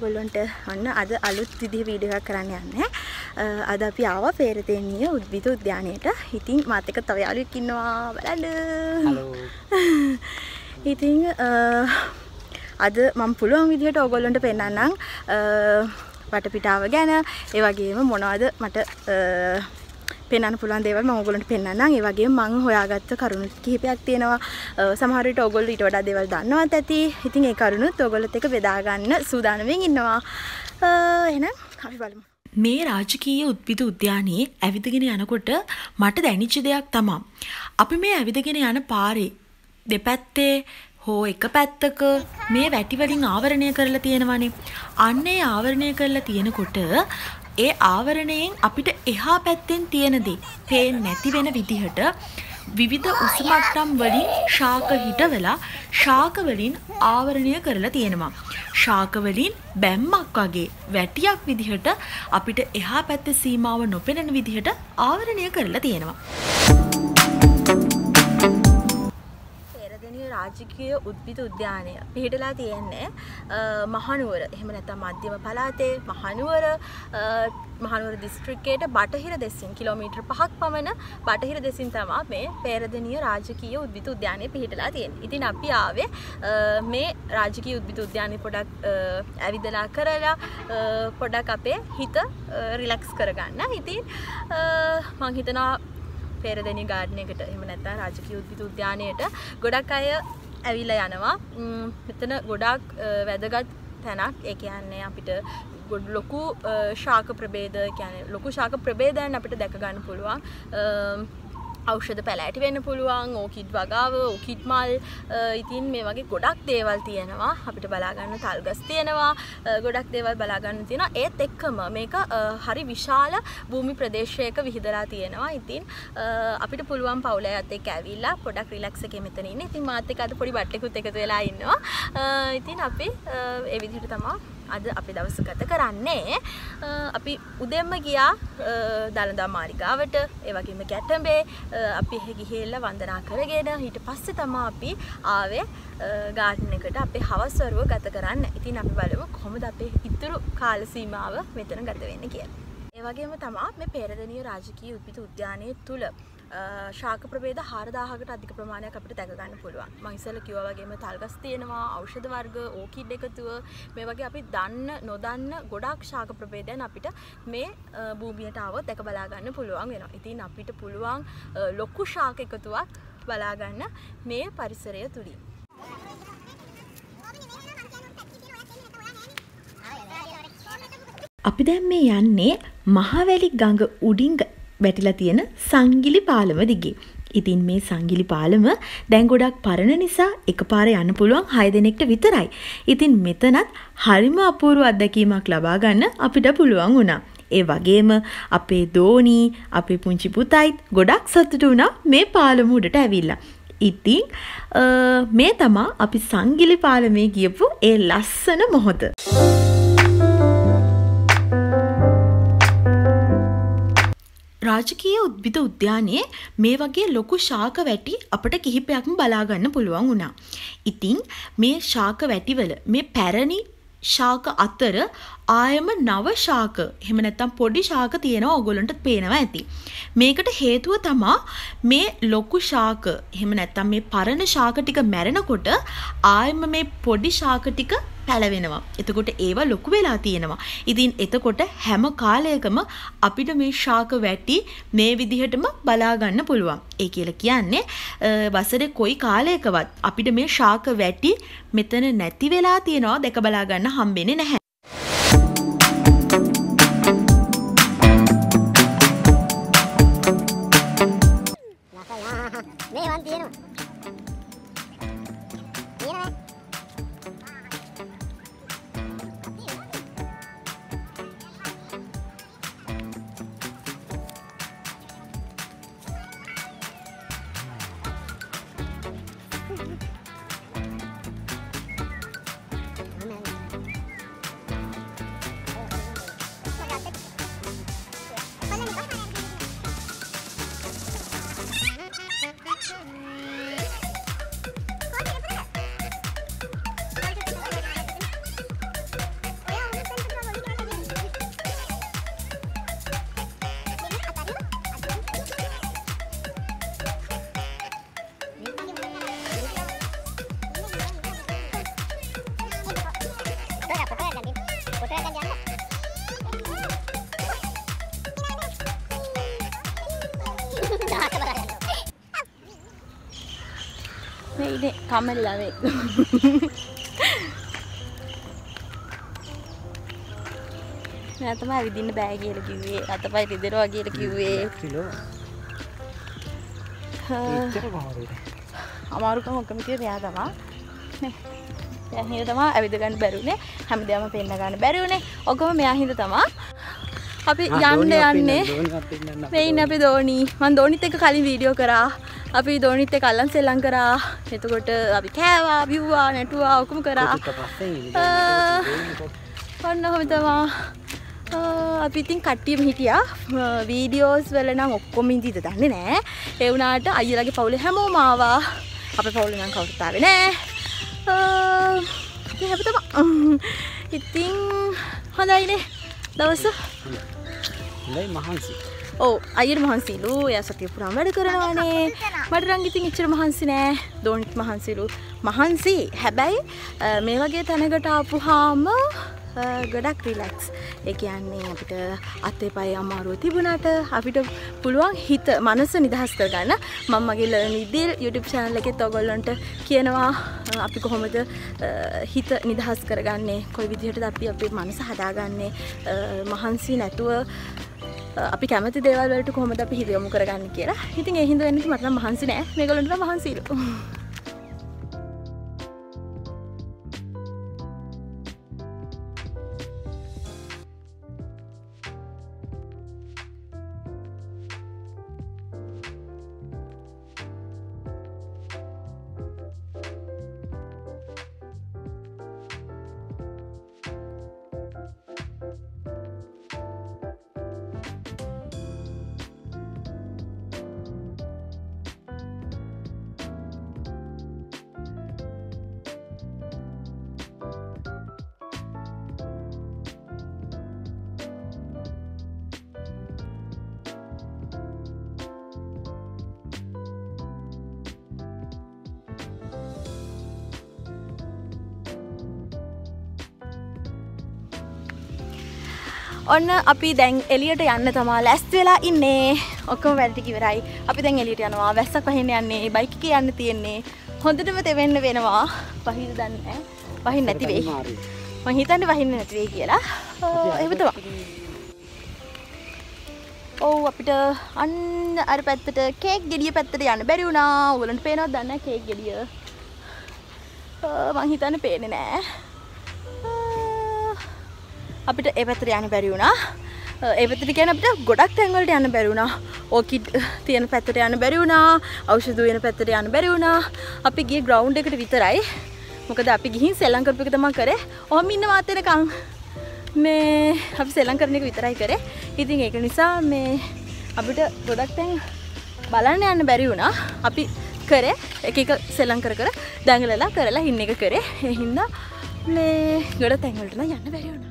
ඔයගොල්ලන්ට ඔන්න අද අලුත් විදිහ වීඩියෝ එකක් කරන්න යන්නේ. අද අපි ආවා පේරතේනිය උද්භිද උද්‍යානයට. ඉතින් මාත් එක්ක තව යාළුවෙක් ඉන්නවා. බලන්න. ඉතින් අද මම පුළුවන් විදිහට ඔයගොල්ලන්ට පෙන්නන්නම් වටපිටාව ගැන ඒ වගේම මොනවද මට පෙන්වන්න පුළුවන් දේවල් මම ඔයගොල්ලන්ට පෙන්වන්නම්. ඒ වගේම මම හොයාගත්ත කරුණු කිහිපයක් තියෙනවා. සමහර විට ඔයගොල්ලෝ ඊට වඩා දේවල් දන්නවත් ඇති. ඉතින් ඒ කරුණුත් ඔයගොල්ලොත් එක්ක බෙදා ගන්න සූදානම්ෙන් ඉන්නවා. එහෙනම් අපි බලමු. මේ රාජකීය උද්භිද උද්‍යානයේ ඇවිදගෙන යනකොට මට දැනිච්ච දෙයක් තමා. අපි මේ ඇවිදගෙන යන පාරේ දෙපැත්තේ හෝ එක පැත්තක මේ වැටිවලින් ආවරණය කරලා තියෙනවනේ. අන්න ඒ ආවරණය කරලා තියෙනකොට ඒ ආවරණයෙන් අපිට එහා පැත්තෙන් තියෙන දේ පේන්නේ නැති වෙන විදිහට විවිධ උසමට්ටම් වලින් ශාක හිටවලා ශාක වලින් ආවරණය කරලා තියෙනවා. ශාක වලින් බැම්මක් වගේ වැටියක් විදිහට අපිට එහා පැත්තේ සීමාව නොපෙනෙන විදිහට ආවරණය කරලා තියෙනවා. රාජකීය උද්භිත උද්‍යානය පිහිටලා තියෙන්නේ මහනුවර එහෙම නැත්නම් මධ්‍යම පළාතේ මහනුවර මහනුවර දිස්ත්‍රික්කයට බටහිර දෙසින් කිලෝමීටර් 5ක් පමණ බටහිර දෙසින් තමයි මේ පේරදෙනිය රාජකීය උද්භිත උද්‍යානය පිහිටලා තියෙන්නේ. ඉතින් අපි ආවේ මේ රාජකීය උද්භිත උද්‍යානය පොඩක් ඇවිදලා කරලා පොඩක් අපේ හිත රිලැක්ස් කරගන්න. ඉතින් මම හිතනවා පේරදෙනි ගාඩ්නයකට එහම නැත්තා රාජකී උද්විත උද්‍යානයට ගොඩක් අය ඇවිල්ල යනවා. මෙතන ගොඩක් වැදගත් තැනක්. ඒ කියන්නේ අපිට ගොඩ ලොකු ශාක ප්‍රබේද කියන ලොකු ශාක ප්‍රබේදයන් අපිට දැකගන්න පුළුවන්. ඖෂධ පැලෑටි වෙන්න පුළුවන් ඕකිඩ් වගාව ඕකිඩ් මල් ඉතින් මේ වගේ ගොඩක් දේවල් තියෙනවා. අපිට බලාගන්න තල්ගස් තියෙනවා. ගොඩක් දේවල් බලාගන්න තියෙන ඒත් එක්කම මේක හරි විශාල භූමි ප්‍රදේශයක විහිදලා තියෙනවා. ඉතින් අපිට පුළුවන් පවුලේ අත් එක්ක ඇවිල්ලා පොඩක් රිලැක්ස් එකේ මෙතන ඉන්න. ඉතින් මාත් එක්ක අද පොඩි බට්ටෙකුත් එකතු වෙලා ඉන්නවා. ඉතින් අපි ඒ විදිහට තමයි අද අපි දවස ගත කරන්නේ අපි උදෙම්ම ගියා දළදා මාරිකාවට ඒ වගේම ගැටඹේ අපි එහෙ ගිහිල්ලා වන්දනා කරගෙන ඊට පස්සේ තමයි අපි ආවේ ගාඩන් එකට අපේ හවස් වරුව ගත කරන්න. ඉතින් අපි බලමු කොහොමද අපේ ඉතුරු කාල සීමාව මෙතන ගත වෙන්නේ කියලා. ඒ වගේම තමයි මේ පෙරදෙනිය රාජකීය උද්භිද උද්‍යානයේ තුල ශාක ප්‍රභේද හාරදාහකට අධික ප්‍රමාණයක් අපිට දැකගන්න පුළුවන් මං ඉස්සෙල්ලා කිව්වා වගේම තල්ගස් තියෙනවා ඖෂධ වර්ග ඕකිඩ් එකතුව මේ වගේ අපි දන්න නොදන්න ගොඩක් ශාක ප්‍රභේදයන් අපිට මේ භූමියට ආවොත් දැක බලා ගන්න පුළුවන් වෙනවා. ඉතින් අපිට පුළුවන් ලොකු ශාක එකතුවක් බලා ගන්න මේ පරිසරය තුලින්. අපි දැන් මේ යන්නේ මහවැලි ගඟ උඩින් වැටිලා තියෙන සංගිලි පාලම දිගේ. ඉතින් මේ සංගිලි පාලම දැන් ගොඩක් පරණ නිසා එකපාර යන්න පුළුවන් 6 දෙනෙක්ට විතරයි. ඉතින් මෙතනත් හරිම අපූර්ව අත්දැකීමක් ලබා ගන්න අපිට පුළුවන් වුණා. ඒ වගේම අපේ දෝනි, අපේ පුංචි පුතයිත් ගොඩක් සතුටු වුණා මේ පාලම උඩට ඇවිල්ලා. ඉතින් මේ තමා අපි සංගිලි පාලමේ ගියපු ඒ ලස්සන මොහොත. රාජකීය උද්භිද උද්‍යානයේ මේ වගේ ලොකු ශාක වැටි අපට කිහිපයක්ම බලාගන්න පුළුවන් වුණා. ඉතින් මේ ශාක වැටිවල මේ පැරණි ශාක අතර ආයම නව ශාක එහෙම නැත්නම් පොඩි ශාක තියෙනවා ඕගොල්ලන්ට පේනවා ඇති. මේකට හේතුව තමා මේ ලොකු ශාක එහෙම නැත්නම් මේ පරණ ශාක ටික මැරෙනකොට ආයම මේ පොඩි ශාක ටික පැලවෙනවා. එතකොට ඒවා ලොකු වෙලා තියෙනවා. ඉතින් එතකොට හැම කාලයකම අපිට මේ ශාක වැටි මේ විදිහටම බලා ගන්න පුළුවන්. ඒ කියලා කියන්නේ වසරේ කොයි කාලයකවත් අපිට මේ ශාක වැටි මෙතන නැති වෙලා තියෙනවා දැක බලා ගන්න හම්බෙන්නේ නැහැ. මේ ඉන්නේ කමල්ලාවේ මෙයා තමයි ඇවිදින්න බෑ කියලා කිව්වේ. අතපය රිදෙනවා කියලා කිව්වේ. කිලෝ. අමාරුකම ඔක්කොම තියෙන්නේ එයා තමා. නේ. එයා හින්දා තමා ඇවිද ගන්න බැරුනේ. හැමදේම පෙන්න ගන්න බැරි උනේ ඔක්කොම මෙයා හින්දා තමා අපි යන්න යන්නේ. වෙයින් අපි දෝනි. මං දෝනිත් එක්ක කලින් වීඩියෝ කරා. අපි දෝනිත් එක්ක අල්ලන් සෙල්ලම් කරා. එතකොට අපි කෑවා බිව්වා නැටුවා ඔක්කොම කරා. ඔන්න ඔහොම තමා. අපි ඉතින් කට්ටියම හිටියා. වීඩියෝස් වල නම් ඔක්කොම ඉඳීද දන්නේ නෑ ඒ වුණාට අයියලාගේ පවුලේ හැමෝම ආවා. අපේ පවුලේ නම් කවුරුත් ආවේ නෑ ඉතින් හැබැයි තමා. ඉතින් හොඳයිනේ දවස? හොඳයි මහන්සි. ඔව් අයියට මහන්සිලු එයා සතිය පුරාම වැඩ කරනවානේ. මට නම් ඉතින් එච්චර මහන්සි නෑ. දෝනිත් මහන්සිලු මහන්සි හැබැයි මේ වගේ තැනකට ආපුහාම ගොඩක් රිලැක්ස් ඒ කියන්නේ අපිට අතේ පය අමාරුව තිබුණට අපිට පුළුවන් හිත මනස නිදහස් කරගන්න මම මගේ ලර්නිදිල් YouTube channel එකෙත් ඔයගොල්ලන්ට කියනවා අපි කොහොමද හිත නිදහස් කරගන්නේ කොයි විදිහටද අපි අපේ මනස හදාගන්නේ මහන්සි නැතුව අපි කැමති දේවල් වලට කොහොමද අපි හිත යොමු කරගන්නේ කියලා. ඉතින් ඒ හින්දා වෙන්නේ මට නම් මහන්සි නෑ. මේගොල්ලන්ට නම් මහන්සිලු. ඔන්න අපි දැන් එලියට යන්න තමා ලැස්ති වෙලා ඉන්නේ. ඔක්කොම වැඩ කිවරයි අපි දැන් එලියට යනවා. වැස්සක් පහින්න යන්නේ. බයික් එකේ යන්න තියෙන්නේ. හොඳටම තෙවෙන්න වෙනවා. පහින්න දන්නේ පහින්න නැති වෙයි. මං හිතන්නේ පහින්න නැති වෙයි කියලා. එහෙම තමයි. ඔව් අපිට අන්න අර පැත්තට කේක් ගෙඩිය පැත්තට යන්න බැරි වුණා. ඔයගලන්ට පේනවද දන්නේ කේක් ගෙඩිය? මං හිතන්නේ පේන්නේ නැහැ අපිට ඒ පැත්තට යන්න බැරි වුණා. ඒ පැත්තට කියන්නේ අපිට ගොඩක් තැන් වලට යන්න බැරි වුණා. ඕකිඩ් තියෙන පැත්තට යන්න බැරි වුණා. ඖෂධ වෙන පැත්තට යන්න බැරි වුණා. අපි ගියේ ග්‍රවුන්ඩ් එකට විතරයි. මොකද අපි ගිහින් සෙල්ලම් කරපු එක තමයි කරේ. ඔහම ඉන්න මාත් එනකන් මේ අපි සෙල්ලම් කරන එක විතරයි කරේ. ඉතින් ඒක නිසා මේ අපිට ගොඩක් තැන් බලන්න යන්න බැරි වුණා. අපි කරේ එක එක සෙල්ලම් කර කර දඟලලා කරලා ඉන්න එක කරේ. ඒ හින්දා මේ ගොඩ තැන් වලට නම් යන්න බැරි වුණා.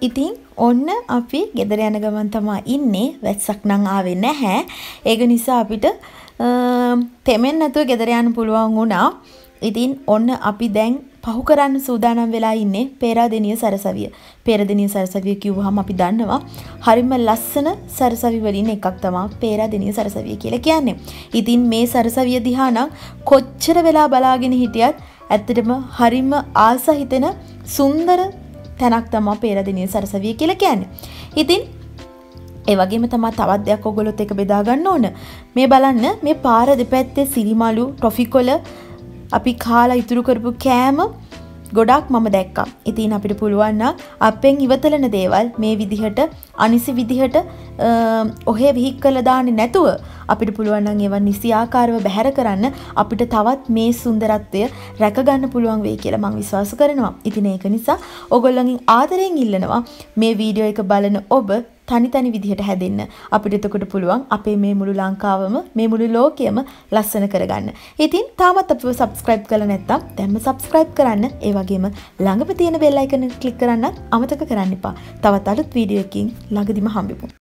ඉතින් ඔන්න අපි ගෙදර යන ගමන් තමා ඉන්නේ වැස්සක් නම් ආවේ නැහැ. ඒක නිසා අපිට තෙමෙන් නැතුව ගෙදර යන්න පුළුවන් වුණා. ඉතින් ඔන්න අපි දැන් පහු කරන්න සූදානම් වෙලා ඉන්නේ පේරාදෙනිය සරසවිය. පේරාදෙනිය සරසවිය කිව්වහම අපි දන්නවා හරිම ලස්සන සරසවි වලින් එකක් තමයි පේරාදෙනිය සරසවිය කියලා කියන්නේ. ඉතින් මේ සරසවිය දිහා නම් කොච්චර වෙලා බලාගෙන හිටියත් ඇත්තටම හරිම ආස හිතෙන සුන්දර තැනක් තමා පේරදිනිය සරසවිය කියලා කියන්නේ. ඉතින් ඒ වගේම තමා තවත් දෙයක් ඔගොල්ලොත් එක බෙදා ගන්න ඕන. මේ බලන්න මේ පාර දෙපැත්තේ සිරිමලු, ටොෆිකොල අපි කාලා ඉතුරු කරපු කෑම ගොඩක් මම දැක්කා. ඉතින් අපිට පුළුවන් නම් අපෙන් ඉවතලන දේවල් මේ විදිහට අනිසි විදිහට ඔහේ විහික්කලා දාන්නේ නැතුව අපිට පුළුවන් නම් ඒවා නිසියාකාරව බැහැර කරන්න අපිට තවත් මේ සුන්දරත්වය රැකගන්න පුළුවන් වෙයි කියලා මම විශ්වාස කරනවා. ඉතින් ඒක නිසා ඔයගොල්ලන්ගෙන් ආදරයෙන් ඉල්ලනවා මේ වීඩියෝ එක බලන ඔබ තනි තනි විදිහට හැදෙන්න. අපිට එතකොට පුළුවන් අපේ මේ මුළු ලංකාවම මේ මුළු ලෝකයම ලස්සන කරගන්න. ඉතින් තාමත් අපිව subscribe කරලා නැත්නම් දැන්ම subscribe කරන්න. ඒ වගේම ළඟම තියෙන bell icon එක click කරන්නත් අමතක කරන්න එපා. තවත් අලුත් වීඩියෝ එකකින් ළඟදිම හම්බෙමු.